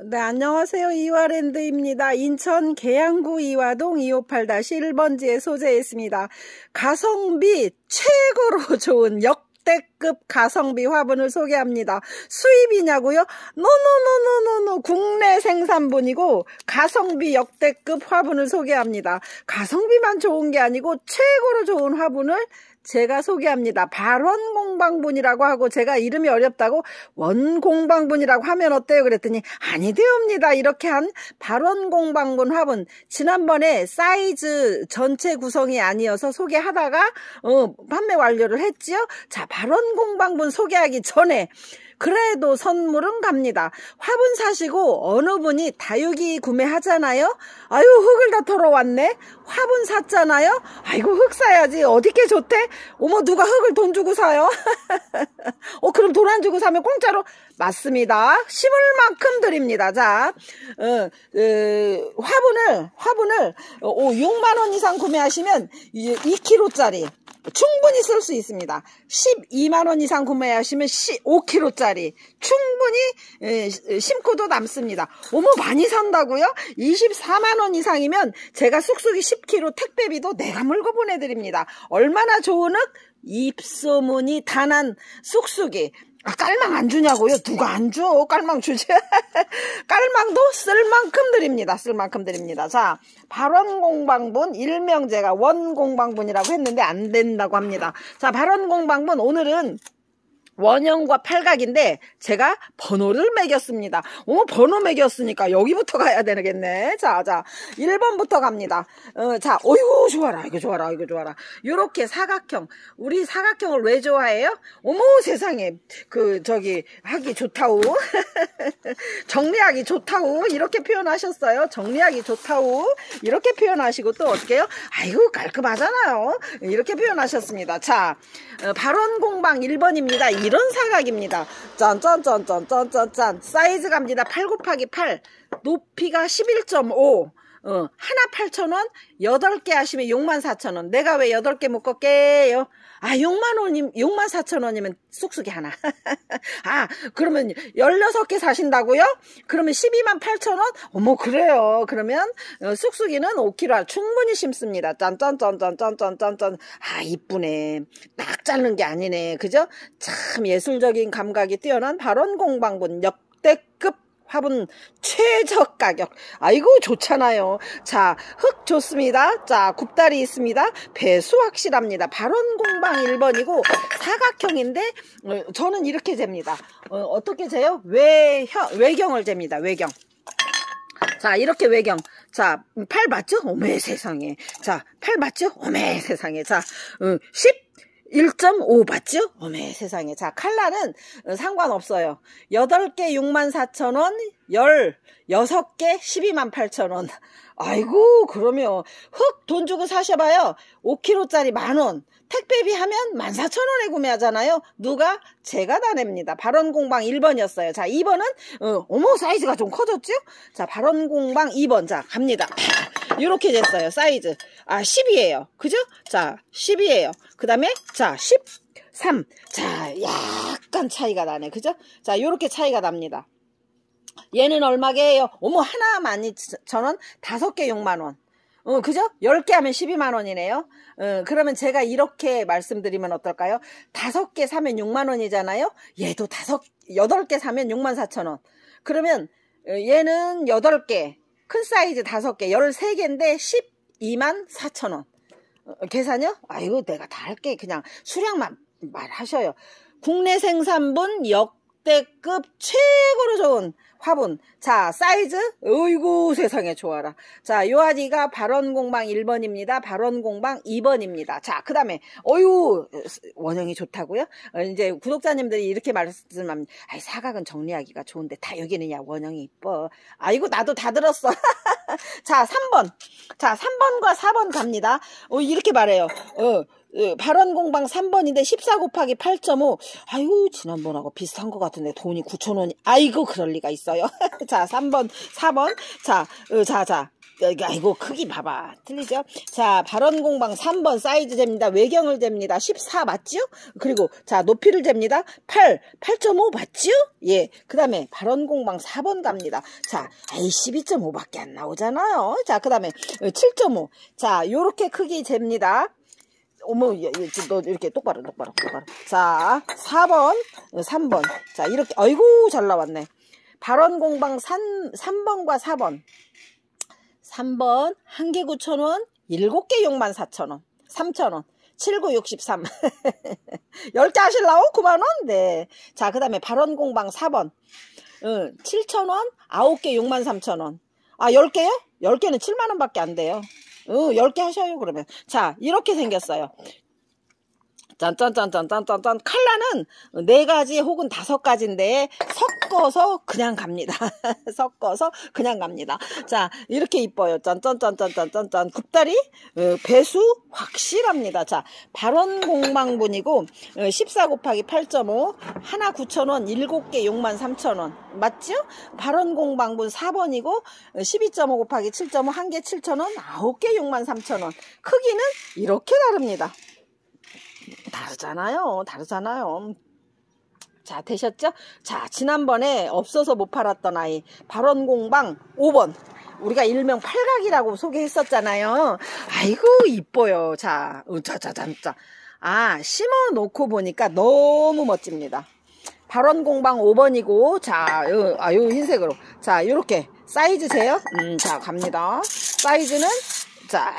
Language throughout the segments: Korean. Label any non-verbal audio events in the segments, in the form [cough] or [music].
네, 안녕하세요. 이화랜드입니다. 인천 계양구 이화동 258-1번지에 소재했습니다. 가성비 최고로 [laughs] 좋은 역대급 가성비 화분을 소개합니다. 수입이냐고요? 노노노노노노 국내 생산분이고 가성비 역대급 화분을 소개합니다. 가성비만 좋은 게 아니고 최고로 좋은 화분을 제가 소개합니다. 발원공방분이라고 하고 제가 이름이 어렵다고 원공방분이라고 하면 어때요? 그랬더니 아니 되옵니다. 이렇게 한 발원공방분 화분 지난번에 사이즈 전체 구성이 아니어서 소개하다가 어, 판매 완료를 했지요. 자 발원공방분 소개하기 전에 그래도 선물은 갑니다. 화분 사시고 어느 분이 다육이 구매하잖아요. 아유 흙을 다 털어왔네. 화분 샀잖아요. 아이고 흙 사야지. 어디게 좋대? 어머 누가 흙을 돈 주고 사요? [laughs] 어 그럼 돈 안 주고 사면 공짜로? 맞습니다. 심을 만큼 드립니다. 자 어, 어, 화분을 화분을 어, 6만 원 이상 구매하시면 2kg짜리 충분히 쓸 수 있습니다. 12만원 이상 구매하시면 5kg짜리 충분히 심고도 남습니다. 어머 많이 산다고요? 24만원 이상이면 제가 쑥쑥이 10kg 택배비도 내가 물고 보내드립니다. 얼마나 좋은 흙? 입소문이 단한 쑥쑥이 아, 깔망 안 주냐고요? 누가 안 줘? 깔망 주지. [laughs] 깔망도 쓸 만큼 드립니다. 쓸 만큼 드립니다. 자, 발원공방분 일명 제가 원공방분이라고 했는데 안 된다고 합니다. 자, 발원공방분 오늘은 원형과 팔각인데 제가 번호를 매겼습니다. 어, 번호 매겼으니까 여기부터 가야 되겠네. 자, 자, 1번부터 갑니다. 어, 자, 어이구, 좋아라. 이거 좋아라. 이거 좋아라. 요렇게 사각형. 우리 사각형을 왜 좋아해요? 어머, 세상에. 그, 저기, 하기 좋다우. [laughs] [laughs] 정리하기 좋다우. 이렇게 표현하셨어요. 정리하기 좋다우. 이렇게 표현하시고 또 어떻게요? 아이고, 깔끔하잖아요. 이렇게 표현하셨습니다. 자, 어, 발언 공방 1번입니다. 이런 사각입니다. 짠짠짠짠짠짠짠 사이즈 갑니다. 8 곱하기 8 높이가 11.5 어, 하나 8천원 8개 하시면 64,000원 내가 왜 8개 묶었게요 아 6만 원이 64,000원이면 쑥쑥이 하나 [laughs] 아 그러면 16개 사신다고요? 그러면 12만 8천 원? 어머 그래요 그러면 어, 쑥쑥이는 5kg 충분히 심습니다 짠짠짠짠짠짠짠 아 이쁘네 딱 자르는 게 아니네 그죠? 참 예술적인 감각이 뛰어난 발언 공방분 역대급 화분 최저 가격. 아이고 좋잖아요. 자 흙 좋습니다. 자 굽다리 있습니다. 배수 확실합니다. 발원 공방 1번이고 사각형인데 어, 저는 이렇게 잽니다. 어, 떻게 재요? 외형, 외경을 잽니다. 외경. 자 이렇게 외경. 자 팔 맞죠? 어메 세상에. 자 팔 맞죠? 어메 세상에. 자 어, 10 1.5 받죠? 어메 세상에. 자, 칼라는 상관없어요. 8개 64,000원, 16개 128,000원. 아이고, 그러면 흙 돈 주고 사셔봐요. 5kg짜리 만원. 택배비 하면 14,000원에 구매하잖아요. 누가? 제가 다 냅니다. 발언공방 1번이었어요. 자, 2번은, 어, 어머, 사이즈가 좀 커졌죠? 자, 발언공방 2번. 자, 갑니다. 이렇게 됐어요. 사이즈. 아, 10이에요. 그죠? 자, 10이에요. 그 다음에, 자, 13. 자, 약간 차이가 나네. 그죠? 자, 요렇게 차이가 납니다. 얘는 얼마게요? 어머, 하나 12,000원, 다섯 개 6만원. 어, 그죠? 10개 하면 12만원이네요. 어, 그러면 제가 이렇게 말씀드리면 어떨까요? 다섯 개 사면 6만원이잖아요? 얘도 다섯, 8개 사면 6만 4천원. 그러면 어, 얘는 8개, 큰 사이즈 5개, 13개인데 12만 4천원. 어, 계산요? 아이고, 내가 다 할게. 그냥 수량만 말하셔요. 국내 생산분 역대급 최고로 좋은 화분. 자, 사이즈. 어이구, 세상에 좋아라. 자, 요 아디가 발원공방 1번입니다. 발원공방 2번입니다. 자, 그 다음에, 어유 원형이 좋다고요? 어, 이제 구독자님들이 이렇게 말씀하면, 아이, 사각은 정리하기가 좋은데, 다 여기는 야, 원형이 이뻐. 아이고, 나도 다 들었어. [laughs] 자, 3번. 자, 3번과 4번 갑니다. 어, 이렇게 말해요. 어, 어, 발언 공방 3번인데 14 곱하기 8.5. 아유, 지난번하고 비슷한 것 같은데 돈이 9천원이. 아이고, 그럴 리가 있어요. [laughs] 자, 3번, 4번. 자, 어, 자, 자. 아이고 크기 봐봐. 틀리죠? 자 발언 공방 3번 사이즈 잽니다. 외경을 잽니다. 14 맞지요? 그리고 자 높이를 잽니다. 8 8.5 맞지요? 예그 다음에 발언 공방 4번 갑니다. 자 아이 12.5 밖에 안 나오잖아요. 자그 다음에 7.5자 요렇게 크기 잽니다 어머, 너 이렇게 똑바로, 똑바로, 똑바로. 자, 4번, 3번. 자, 이렇게, 아이고, 잘 나왔네. 발언 공방 3, 3번과 4번. 3번 한개 9천원 7개 6만 4천원 3천원 79, 63 10개 하실라고? 9만원? 네. 자, 그 다음에 발언 공방 4번 응, 7천원 9개 6만 3천원 아 10개요? 10개는 7만원 밖에 안 돼요 응, 10개 하셔요 그러면. 자 이렇게 생겼어요 짠짠짠짠짠짠짠 칼라는 네 가지 혹은 다섯 가지인데 섞어서 그냥 갑니다. [laughs] 섞어서 그냥 갑니다. 자 이렇게 이뻐요. 짠짠짠짠짠짠짠 굽다리 어, 배수 확실합니다. 자 발원 공망분이고 14 어, 곱하기 8.5 하나 9천원 7개 6만 3천원 맞죠? 발원 공방분 4번이고 12.5 어, 곱하기 7.5 한 개 7천원 9개 6만 3천원 크기는 이렇게 다릅니다. 다르잖아요. 다르잖아요. 자, 되셨죠? 자, 지난번에 없어서 못 팔았던 아이. 발언공방 5번. 우리가 일명 팔각이라고 소개했었잖아요. 아이고, 이뻐요. 자, 으짜자잔짜. 아, 심어 놓고 보니까 너무 멋집니다. 발언공방 5번이고, 자, 요, 아, 요 흰색으로. 자, 요렇게. 사이즈 세요? 음, 자, 갑니다. 사이즈는, 자,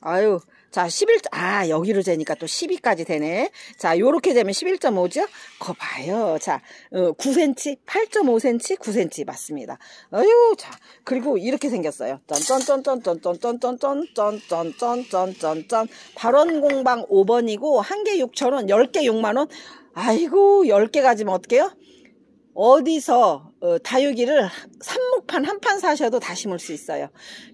아유, 자, 11, 아, 여기로 재니까 또 12까지 되네. 자, 요렇게 되면 11.5죠? 거 봐요. 자, 어, 9cm, 8.5cm, 9cm 맞습니다. 어휴, 자, 그리고 이렇게 생겼어요. 짠짠짠짠짠짠짠짠짠짠짠짠짠짠 발원 공방 5번이고, 한 개 6천원, 10개 6만원. 아이고, 10개 가지면 어떡해요? 어디서 어, 다육이를 삽목판 한 판 사셔도 다 심을 수 있어요.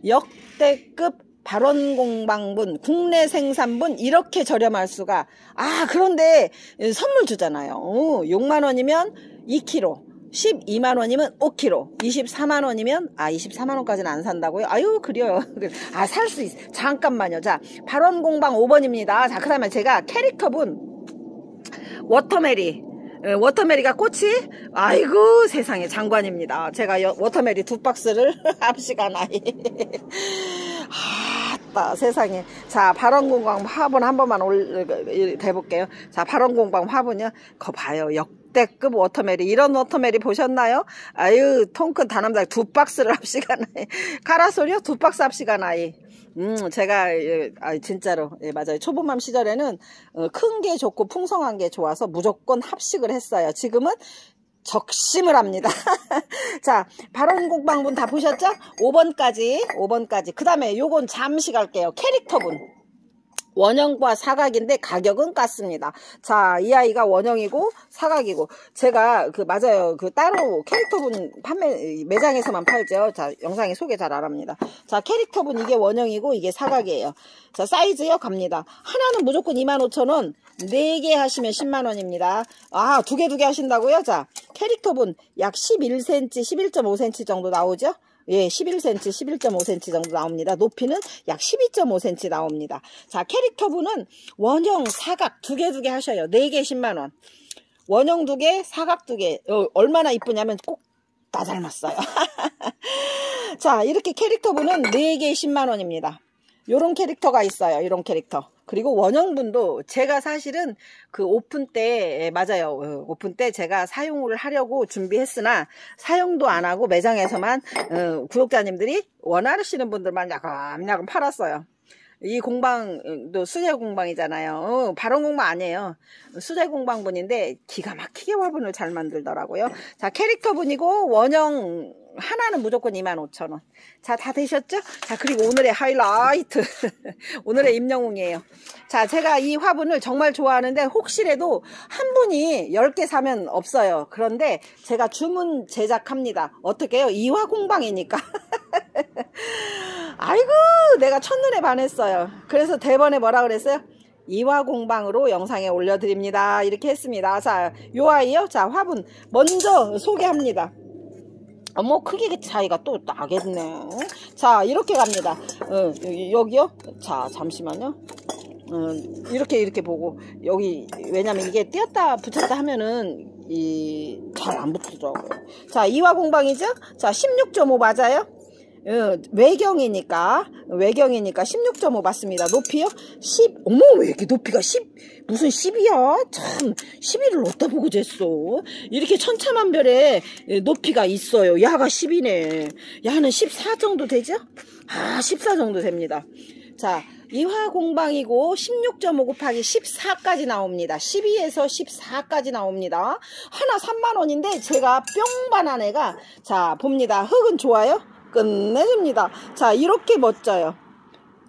역대급 발원 공방분, 국내 생산분 이렇게 저렴할 수가 아 그런데 선물 주잖아요. 오, 6만 원이면 2kg 12만 원이면 5kg 24만 원이면 아 24만 원까지는 안 산다고요? 아유 그래요. [laughs] 아 살 수 있어 잠깐만요. 자 발원 공방 5번입니다. 자그 다음에 제가 캐릭터분. 워터메리. 워터메리가 꽃이? 아이고 세상에 장관입니다. 제가 워터메리 두 박스를 [laughs] 합식한 아이 아따 세상에. 자 발원공방 화분 한 번만 올 대볼게요. 자 발원공방 화분이요. 거 봐요. 역대급 워터메리 이런 워터메리 보셨나요? 아유 통큰 다남자 두 박스를 합식한 아이. 카라솔이요? 두 박스 합식한 아이. 음, 제가, 예, 아, 진짜로, 예, 맞아요. 초보맘 시절에는 어, 큰게 좋고 풍성한 게 좋아서 무조건 합식을 했어요. 지금은 적심을 합니다. [laughs] 자, 발원 공방분 다 보셨죠? 5번까지, 5번까지. 그 다음에 요건 잠시 갈게요. 캐릭터분. 원형과 사각인데 가격은 같습니다. 자, 이 아이가 원형이고 사각이고 제가 그 맞아요. 그 따로 캐릭터분 판매 매장에서만 팔죠. 자, 영상에 소개 잘 안 합니다. 자, 캐릭터분 이게 원형이고 이게 사각이에요. 자, 사이즈요 갑니다. 하나는 무조건 25,000원. 4개 하시면 10만 원입니다. 아, 두 개 두 개 하신다고요? 자, 캐릭터분 약 11cm, 11.5cm 정도 나오죠? 예, 11cm, 11.5cm 정도 나옵니다. 높이는 약 12.5cm 나옵니다. 자, 캐릭터분은 원형, 사각 두 개 두 개 하셔요. 4개 10만원. 원형 두 개, 사각 두 개. 어, 얼마나 이쁘냐면 꼭 다 닮았어요. [laughs] 자, 이렇게 캐릭터분은 4개 10만원입니다. 요런 캐릭터가 있어요. 이런 캐릭터. 그리고 원형분도 제가 사실은 그 오픈 때 예, 맞아요 어, 오픈 때 제가 사용을 하려고 준비했으나 사용도 안 하고 매장에서만 어, 구독자님들이 원하시는 분들만 야금야금 팔았어요 이 공방도 수제 공방이잖아요 어, 발언 공방 아니에요 수제 공방분인데 기가 막히게 화분을 잘 만들더라고요 자 캐릭터 분이고 원형 하나는 무조건 25,000원. 자, 다 되셨죠? 자, 그리고 오늘의 하이라이트. [laughs] 오늘의 임영웅이에요. 자, 제가 이 화분을 정말 좋아하는데 혹시라도 한 분이 10개 사면 없어요. 그런데 제가 주문 제작합니다. 어떻게 해요? 이화 공방이니까. [laughs] 아이고, 내가 첫눈에 반했어요. 그래서 대번에 뭐라 그랬어요? 이화 공방으로 영상에 올려드립니다. 이렇게 했습니다. 자, 요 아이요. 자, 화분 먼저 소개합니다. 어머 크기 차이가 또 나겠네. 자 이렇게 갑니다. 어, 여기 요? 자 잠시만요. 어, 이렇게 이렇게 보고. 여기 왜냐면 이게 띄었다 붙였다 하면은 이 잘 안 붙더라고요. 자 이화 공방이죠? 자 16.5 맞아요? 어, 외경이니까 외경이니까 16.5 맞습니다. 높이요? 10 어머 왜 이렇게 높이가 10 무슨 10이야? 참 11을 어디다 보고 쟀어? 이렇게 천차만별의 높이가 있어요. 야가 10이네. 야는 14 정도 되죠? 아 14 정도 됩니다. 자 이화 공방이고 16.5 곱하기 14까지 나옵니다. 12에서 14까지 나옵니다. 하나 3만원인데 제가 뿅 반한 애가 자 봅니다. 흙은 좋아요? 끝내줍니다. 자 이렇게 멋져요.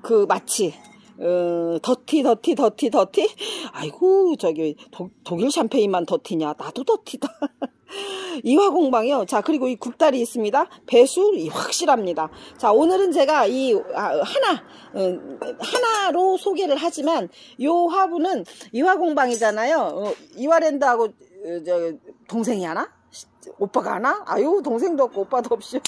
그 마치 어, 더티 더티 더티 더티? 아이고 저기 도, 독일 샴페인만 더티냐? 나도 더티다. [laughs] 이화공방이요. 자 그리고 이 국달이 있습니다. 배수 확실합니다. 자 오늘은 제가 이 아, 하나 어, 하나로 소개를 하지만 요 화분은 이화공방이잖아요. 어, 이화랜드하고 어, 저, 동생이 하나 오빠가 하나? 아유 동생도 없고 오빠도 없죠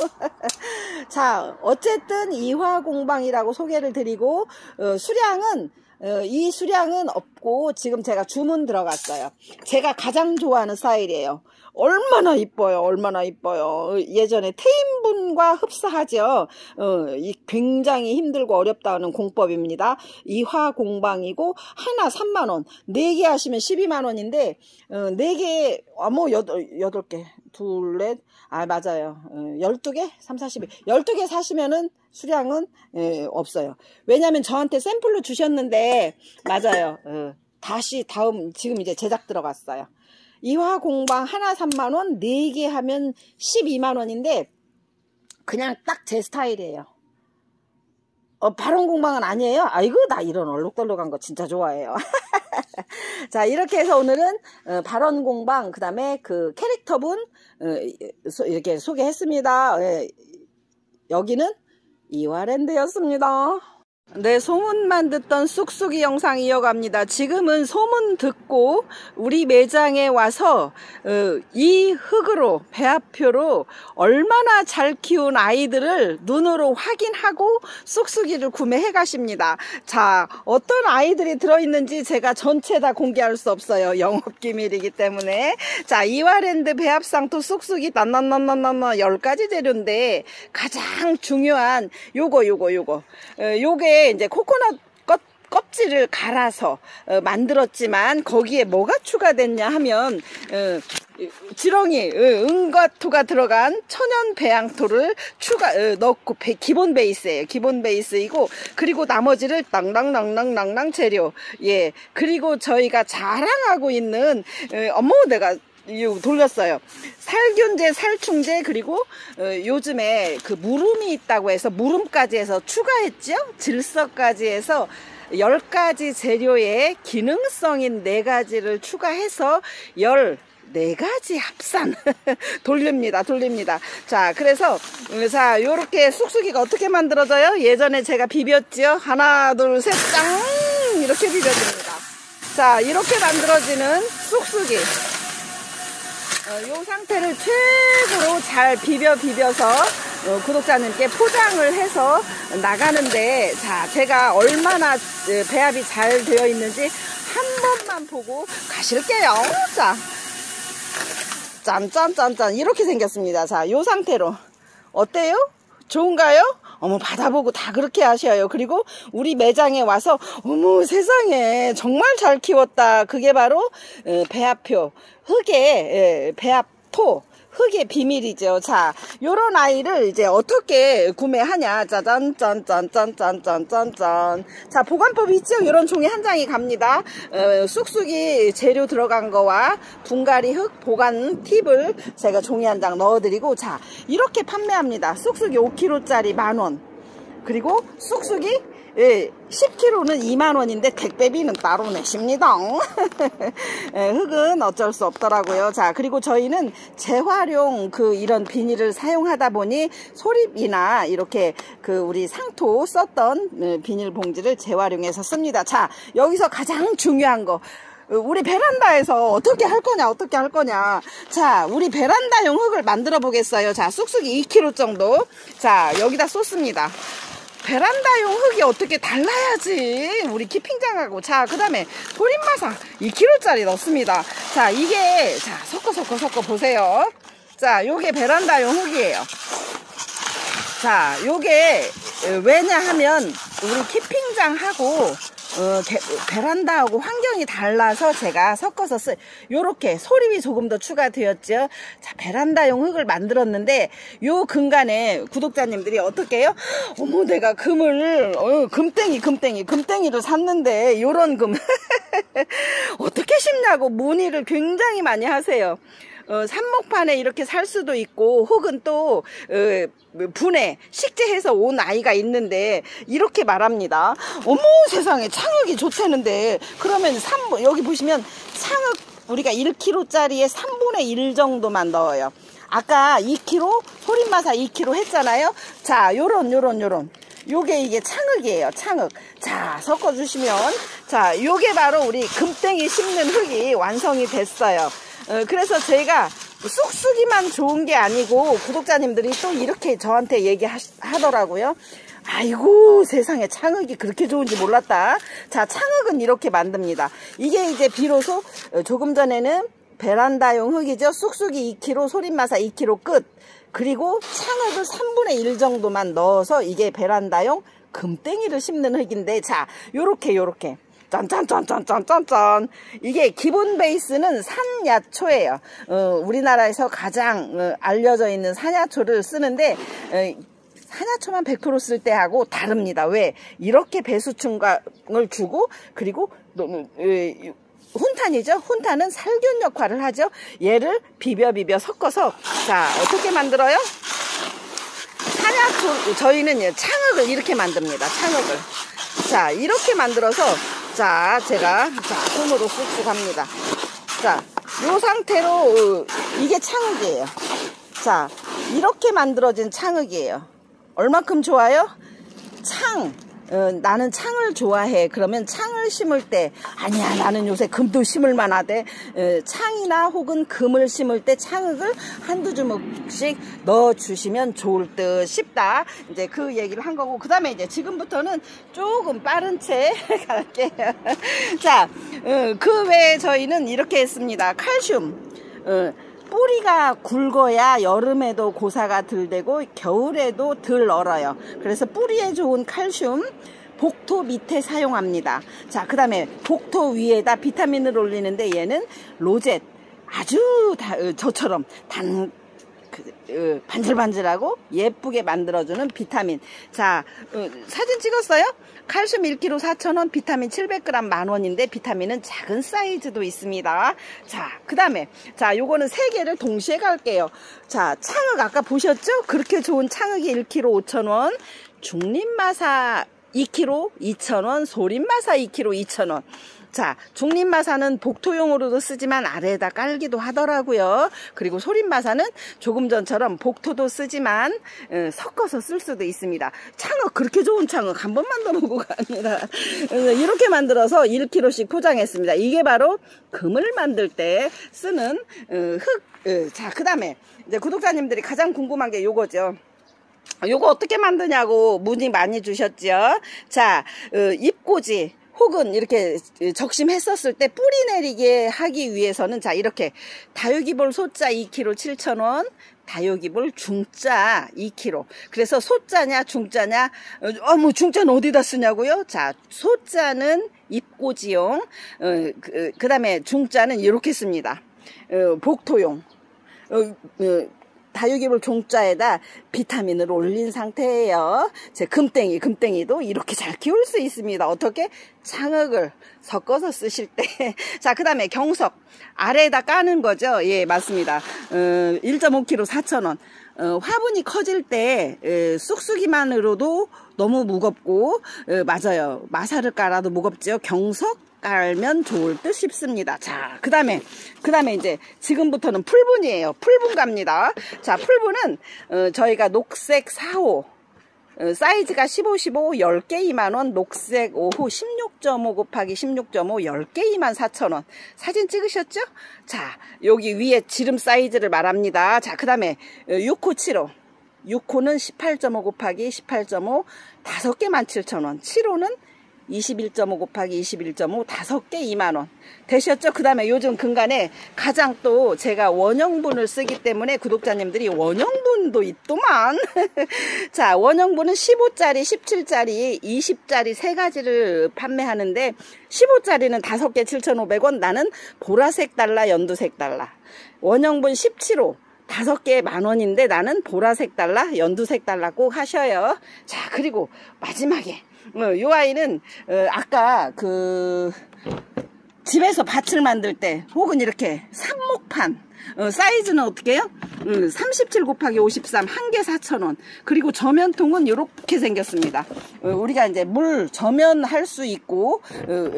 [laughs] 자 어쨌든 이화공방이라고 소개를 드리고 어, 수량은 어, 이 수량은 없고 지금 제가 주문 들어갔어요. 제가 가장 좋아하는 스타일이에요. 얼마나 이뻐요 얼마나 이뻐요. 예전에 태인분과 흡사하죠? 어, 이 굉장히 힘들고 어렵다는 공법입니다. 이화 공방이고 하나 3만원 4개 하시면 12만 원인데 어, 4개 아뭐 8개 둘 넷 아 맞아요. 어, 12개? 3 4 2 12개 사시면은 수량은 예, 없어요. 왜냐면 저한테 샘플로 주셨는데 맞아요. 어, 다시 다음 지금 이제 제작 들어갔어요. 이화 공방 하나 3만원 4개 하면 12만원인데 그냥 딱 제 스타일이에요. 어, 발언 공방은 아니에요? 아이고 나 이런 얼룩덜룩한 거 진짜 좋아해요. [laughs] 자 이렇게 해서 오늘은 어, 발언 공방 그 다음에 그 캐릭터분 어, 이렇게 소개했습니다. 예, 여기는 이화랜드였습니다 네, 소문만 듣던 쑥쑥이 영상 이어갑니다. 지금은 소문 듣고 우리 매장에 와서 어, 이 흙으로 배합표로 얼마나 잘 키운 아이들을 눈으로 확인하고 쑥쑥이를 구매해 가십니다. 자, 어떤 아이들이 들어있는지 제가 전체 다 공개할 수 없어요. 영업기밀이기 때문에. 자, 이화랜드 배합상토 쑥쑥이 난난난난난 10가지 재료인데 가장 중요한 요거 요거 요거 어, 요게 이제 코코넛 껍, 껍질을 갈아서 어, 만들었지만 거기에 뭐가 추가됐냐 하면 어, 지렁이 어, 은과토가 들어간 천연 배양토를 추가 어, 넣고 배, 기본 베이스예요. 기본 베이스이고 그리고 나머지를 낭낭낭낭낭낭 재료. 예. 그리고 저희가 자랑하고 있는 어, 어머 내가 돌렸어요. 살균제, 살충제 그리고 어, 요즘에 그 물음이 있다고 해서 물음까지 해서 추가했죠. 질서까지 해서 10가지 재료의 기능성인 4가지를 추가해서 10 네 가지 합산 [laughs] 돌립니다 돌립니다. 자 그래서 자 요렇게 쑥쑥이가 어떻게 만들어져요? 예전에 제가 비볐지요? 하나 둘 셋 짱! 이렇게 비벼줍니다. 자 이렇게 만들어지는 쑥쑥이. 어, 이 상태를 최고로 잘 비벼 비벼서 어, 구독자님께 포장을 해서 나가는데 자 제가 얼마나 어, 배합이 잘 되어 있는지 한 번만 보고 가실게요. 자. 짠짠짠짠. 이렇게 생겼습니다. 자이 상태로. 어때요? 좋은가요? 어머 받아보고 다 그렇게 하셔요. 그리고 우리 매장에 와서 어머 세상에 정말 잘 키웠다. 그게 바로 어, 배합표 흙의 예, 배합토 흙의 비밀이죠. 자, 요런 아이를 이제 어떻게 구매하냐. 짜잔, 짠, 짠, 짠, 짠, 짠, 짠, 짠. 자, 보관법이 있죠? 요런 종이 한 장이 갑니다. 어, 쑥쑥이 재료 들어간 거와 분갈이 흙 보관 팁을 제가 종이 한 장 넣어드리고, 자, 이렇게 판매합니다. 쑥쑥이 5kg짜리 만 원. 그리고 쑥쑥이 예, 10kg는 2만원인데 택배비는 따로 내십니다. [laughs] 예, 흙은 어쩔 수 없더라고요. 자, 그리고 저희는 재활용 그 이런 비닐을 사용하다 보니 소립이나 이렇게 그 우리 상토 썼던 예, 비닐 봉지를 재활용해서 씁니다. 자, 여기서 가장 중요한 거. 우리 베란다에서 어떻게 할 거냐 어떻게 할 거냐 자 우리 베란다용 흙을 만들어 보겠어요 자 쑥쑥이 2kg 정도 자 여기다 쏟습니다 베란다용 흙이 어떻게 달라야지 우리 키핑장하고. 자 그 다음에 소림마사 2kg짜리 넣습니다. 자 이게 자 섞어 섞어 섞어 보세요. 자 요게 베란다용 흙이에요. 자 요게 왜냐 하면 우리 키핑장하고 어, 게, 베란다하고 환경이 달라서 제가 섞어서 쓰 요렇게 소립이 조금 더 추가되었죠. 자 베란다용 흙을 만들었는데 요 근간에 구독자님들이 어떻게 해요? 어머 내가 금을 어, 금땡이 금땡이 금땡이를 샀는데 요런 금. [laughs] 어떻게 심냐고 문의를 굉장히 많이 하세요 어, 삽목판에 이렇게 살 수도 있고 혹은 또 어, 분해 식재해서 온 아이가 있는데 이렇게 말합니다. 어머 세상에 창흙이 좋다는데. 그러면 3, 여기 보시면 창흙 우리가 1kg짜리에 3분의 1 정도만 넣어요. 아까 2kg 소림마사 2kg 했잖아요. 자 요런 요런 요런. 요게 이게 창흙이에요 창흙. 자 섞어 주시면. 자 요게 바로 우리 금땡이 심는 흙이 완성이 됐어요. 어, 그래서 제가 쑥쑥이만 좋은 게 아니고 구독자님들이 또 이렇게 저한테 얘기하더라고요. 아이고 세상에 창흙이 그렇게 좋은지 몰랐다. 자 창흙은 이렇게 만듭니다. 이게 이제 비로소 어, 조금 전에는 베란다용 흙이죠. 쑥쑥이 2kg, 소림마사 2kg 끝. 그리고 창흙을 3분의 1 정도만 넣어서 이게 베란다용 금땡이를 심는 흙인데 자 요렇게 요렇게 짠짠짠짠짠짠짠. 이게 기본 베이스는 산야초예요. 어, 우리나라에서 가장 어, 알려져 있는 산야초를 쓰는데 어, 산야초만 100%쓸 때하고 다릅니다. 왜? 이렇게 배수충을 주고 그리고 어, 훈탄이죠? 훈탄은 살균 역할을 하죠. 얘를 비벼 비벼 섞어서 자 어떻게 만들어요? 산야초 저희는 창흙을 이렇게 만듭니다. 창흙을. 자 이렇게 만들어서 자 제가 자 손으로 쑥쑥 합니다. 자요 상태로 어, 이게 창흙이에요. 자 이렇게 만들어진 창흙이에요. 얼마큼 좋아요? 창 어, 나는 창을 좋아해. 그러면 창을 심을 때 아니야 나는 요새 금도 심을 만하대. 어, 창이나 혹은 금을 심을 때 창흙을 한두 주먹씩 넣어주시면 좋을 듯 싶다. 이제 그 얘기를 한 거고 그 다음에 이제 지금부터는 조금 빠른 채 [laughs] 갈게요. 자, 어, 그 외에 저희는 이렇게 했습니다. 칼슘. 어, 뿌리가 굵어야 여름에도 고사가 덜 되고 겨울에도 덜 얼어요. 그래서 뿌리에 좋은 칼슘 복토 밑에 사용합니다. 자, 그 다음에 복토 위에다 비타민을 올리는데 얘는 로젯 아주 다, 어, 저처럼 단 그, 어, 반질반질하고 예쁘게 만들어주는 비타민. 자, 어, 사진 찍었어요? 칼슘 1kg 4,000원, 비타민 700g 만원인데 비타민은 작은 사이즈도 있습니다. 자, 그 다음에 자, 요거는 세 개를 동시에 갈게요. 자, 창흑 아까 보셨죠? 그렇게 좋은 창흑이 1kg 5,000원, 중립마사 2kg 2,000원, 소림마사 2kg 2,000원. 자, 중립마사는 복토용으로도 쓰지만 아래에다 깔기도 하더라고요. 그리고 소림마사는 조금 전처럼 복토도 쓰지만 어, 섞어서 쓸 수도 있습니다. 창흑 그렇게 좋은 창흑 한 번만 더 아니라 어, 이렇게 만들어서 1kg씩 포장했습니다. 이게 바로 금을 만들 때 쓰는 어, 흙. 어, 자, 그 다음에 이제 구독자님들이 가장 궁금한 게 요거죠. 요거 어떻게 만드냐고 문의 많이 주셨죠. 자, 어, 잎꽂이 혹은 이렇게 적심했었을 때 뿌리 내리게 하기 위해서는 자 이렇게 다육이볼 소자 2kg 7,000원 다육이볼 중자 2kg 그래서 소자냐 중자냐 어뭐 중자는 어디다 쓰냐고요? 자 소자는 입고지용 어, 그, 그 다음에 중자는 이렇게 씁니다. 어, 복토용. 어, 어 다육이물 종자에다 비타민을 올린 상태예요. 제 금땡이, 금땡이도 이렇게 잘 키울 수 있습니다. 어떻게? 창흙을 섞어서 쓰실 때. [laughs] 자, 그 다음에 경석. 아래에다 까는 거죠. 예, 맞습니다. 어, 1.5kg 4,000원. 어, 화분이 커질 때 에, 쑥쑥이만으로도 너무 무겁고 에, 맞아요. 마사를 깔아도 무겁죠. 경석 깔면 좋을 듯 싶습니다. 자, 그 다음에, 그 다음에 이제 지금부터는 풀분이에요. 풀분 갑니다. 자, 풀분은, 어, 저희가 녹색 4호, 어, 사이즈가 15, 15, 10개 2만원, 녹색 5호 16.5 곱하기 16.5, 10개 2만 4천원. 사진 찍으셨죠? 자, 여기 위에 지름 사이즈를 말합니다. 자, 그 다음에 6호 7호. 6호는 18.5 곱하기 18.5, 5개만 7천원. 7호는 21.5 곱하기 21.5 5개 2만원. 되셨죠? 그 다음에 요즘 근간에 가장 또 제가 원형분을 쓰기 때문에 구독자님들이 원형분도 있더만. [laughs] 자 원형분은 15짜리 17짜리 20짜리 세 가지를 판매하는데 15짜리는 5개 7,500원 나는 보라색 달러 연두색 달러. 원형분 17호 다섯 개 만원인데 나는 보라색 달러 연두색 달러 꼭 하셔요. 자 그리고 마지막에 어, 이 아이는 어, 아까 그 집에서 밭을 만들 때 혹은 이렇게 삽목판 어, 사이즈는 어떻게 해요? 37 곱하기 53 한 개 4,000원 그리고 저면통은 이렇게 생겼습니다 어, 우리가 이제 물 저면할 수 있고 어,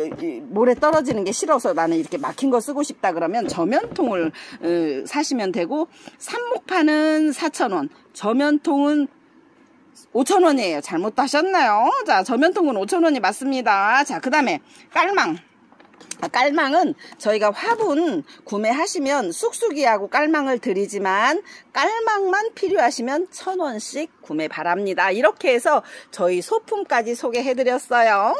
물에 떨어지는 게 싫어서 나는 이렇게 막힌 거 쓰고 싶다 그러면 저면통을 어, 사시면 되고 삽목판은 4,000원 저면통은 5천원이에요. 잘못 하셨나요? 자, 저면통은 5천원이 맞습니다. 자, 그 다음에 깔망. 아, 깔망은 저희가 화분 구매하시면 쑥쑥이하고 깔망을 드리지만 깔망만 필요하시면 천원씩 구매 바랍니다. 이렇게 해서 저희 소품까지 소개해드렸어요.